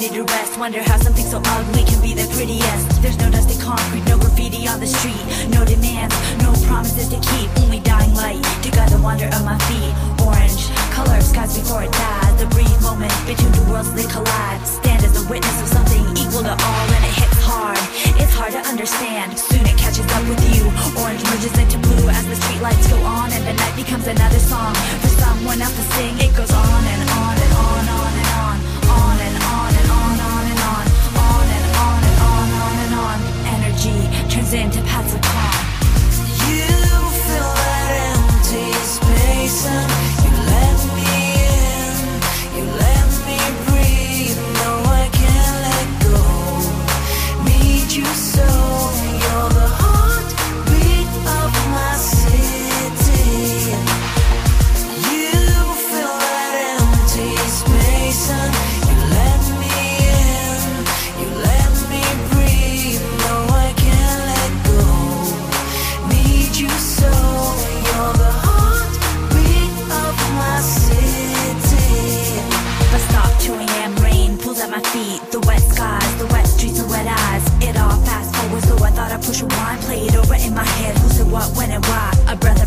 ready to rest. Wonder how something so ugly can be the prettiest. There's no dusty concrete, no graffiti on the street. No demands, no promises to keep. Only dying light to guide the wonder of my feet. Orange, color skies before it dies. The brief moment between two worlds they collide. Stand as a witness of something equal to all And it hits hard, it's hard to understand. Soon it catches up with you. Orange merges into blue as the streetlights go on And the night becomes another song. For someone else to sing, it goes on and on. the wet skies, the wet streets the wet eyes. It all fast forward, so I thought I'd push rewind, play it over in my head. Who said what, when and why? A brother